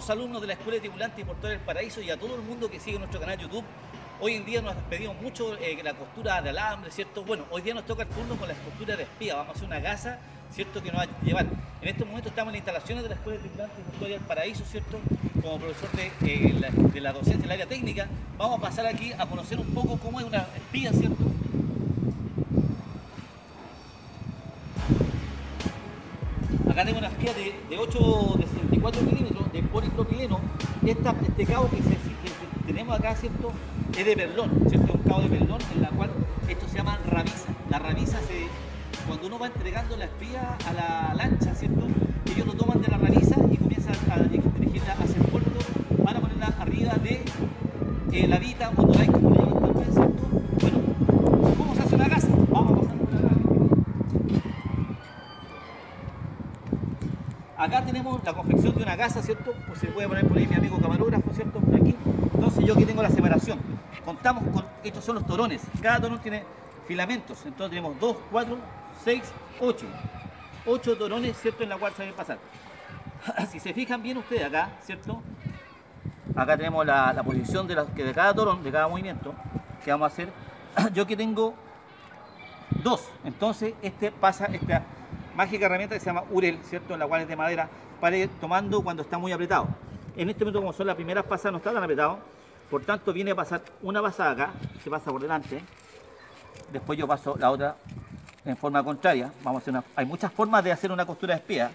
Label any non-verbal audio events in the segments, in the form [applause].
Estimados alumnos de la Escuela de Tripulantes y Portadores del Paraíso y a todo el mundo que sigue nuestro canal YouTube, hoy en día nos pedimos mucho eh, la costura de alambre, ¿cierto? Bueno, hoy día nos toca el turno con la costura de espía, vamos a hacer una gasa, ¿cierto? Que nos va a llevar. En este momento estamos en las instalaciones de la Escuela de Tripulantes y Portadores del Paraíso, ¿cierto? Como profesor de, eh, la, de la docencia del área técnica, vamos a pasar aquí a conocer un poco cómo es una espía, ¿cierto? Acá tengo una espía de, de 8, de 64 milímetros de polipropileno. Esta, este cabo que, tenemos acá, ¿cierto? Es de perlón, ¿cierto? Un cabo de perlón en la cual esto se llama ramisa. La ramisa se, cuando uno va entregando la espía a la lancha, ¿cierto? Ellos lo toman de la ramisa y comienzan a dirigirla hacia el puerto para ponerla arriba de eh, la vita o Acá tenemos la confección de una gasa, ¿cierto? Pues se puede poner por ahí mi amigo camarógrafo, ¿cierto? Aquí. Entonces yo aquí tengo la separación. Contamos con, estos son los torones. Cada torón tiene filamentos. Entonces tenemos 2, 4, 6, 8. 8 torones, ¿cierto? En la cual se deben pasar. [clears throat] si se fijan bien ustedes acá, ¿cierto? Acá tenemos la, posición de, la- de cada torón, de cada movimiento, que vamos a hacer. [clears throat] Yo aquí tengo dos. Entonces, este pasa esta mágica herramienta que se llama Urel, ¿cierto? En la cual es de madera, para ir tomando cuando está muy apretado. En este momento, como son las primeras pasadas, no está tan apretado. Por tanto, viene a pasar una pasada acá, se pasa por delante. Después yo paso la otra en forma contraria. Vamos a hacer una, hay muchas formas de hacer una costura de espía,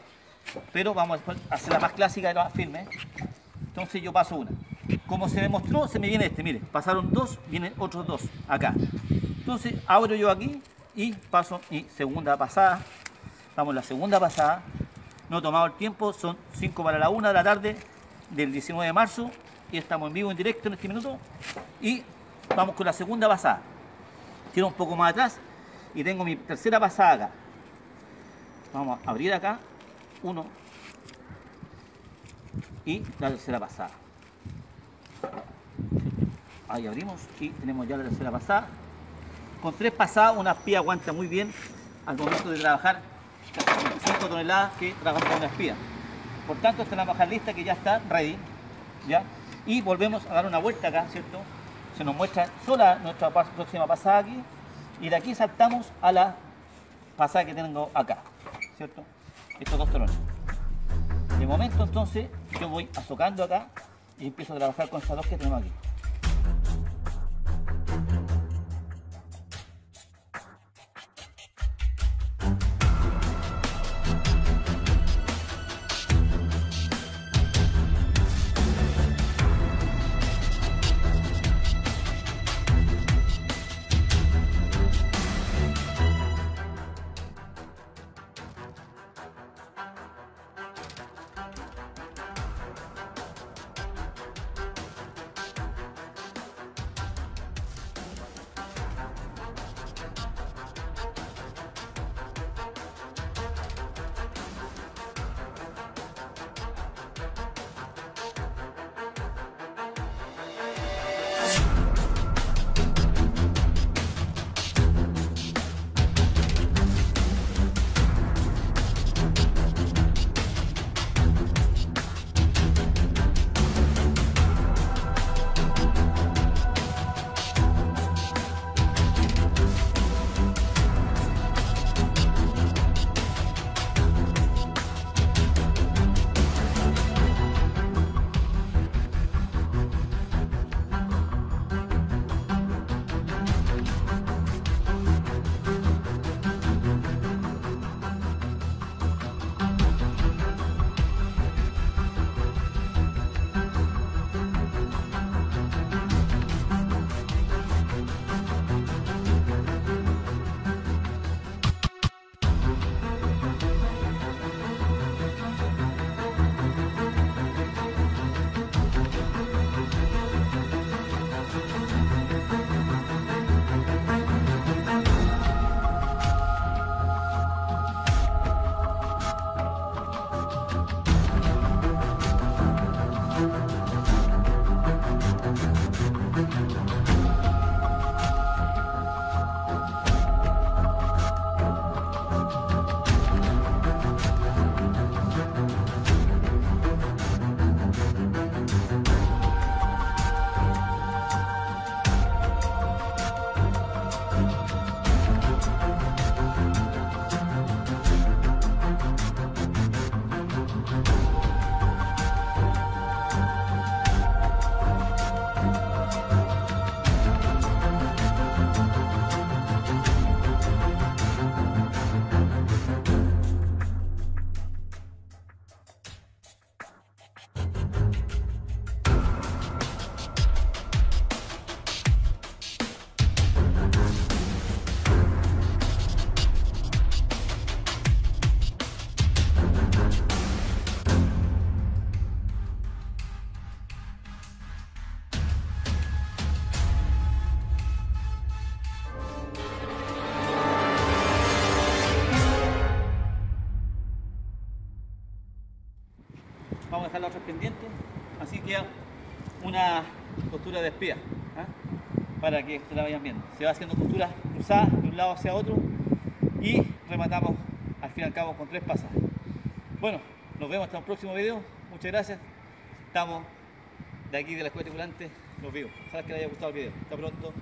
pero vamos a hacer la más clásica y la más firme. Entonces yo paso una. Como se demostró, se me viene este, mire, pasaron dos, vienen otros dos acá. Entonces abro yo aquí y paso mi segunda pasada. Vamos la segunda pasada. No he tomado el tiempo, son 5 para la 1 de la tarde del 19 de marzo y estamos en vivo en directo en este minuto. Y vamos con la segunda pasada. Tiro un poco más atrás y tengo mi tercera pasada acá. Vamos a abrir acá, uno y la tercera pasada. Ahí abrimos y tenemos ya la tercera pasada. Con tres pasadas una espía aguanta muy bien al momento de trabajar 5 toneladas que trabaja con una espía. Por tanto, esta es la bajar lista que ya está ready. ¿ya? Y volvemos a dar una vuelta acá, ¿cierto? Se nos muestra sola nuestra próxima pasada aquí. Y de aquí saltamos a la pasada que tengo acá, ¿cierto? Estos dos torones. De momento, entonces, yo voy azocando acá y empiezo a trabajar con estas dos que tenemos aquí. Bye. Dejar las otras pendientes, así que una costura de espía, ¿ah? para que se la vayan viendo. Se va haciendo costura cruzada de un lado hacia otro y rematamos al fin y al cabo con tres pasajes. Bueno, nos vemos hasta un próximo video. Muchas gracias. Estamos de aquí de la escuela tripulante. Los veo. Ojalá que les haya gustado el video. Hasta pronto.